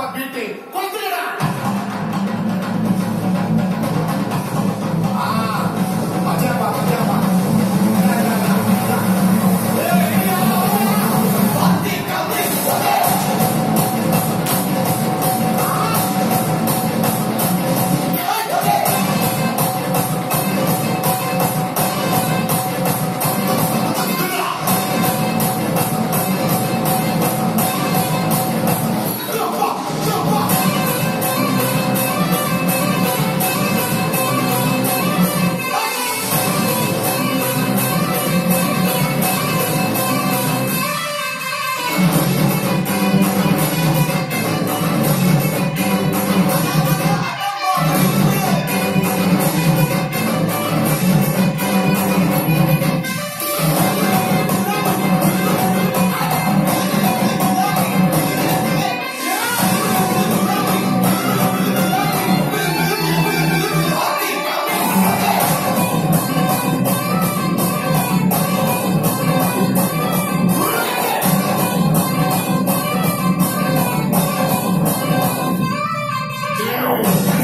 Juan Thank.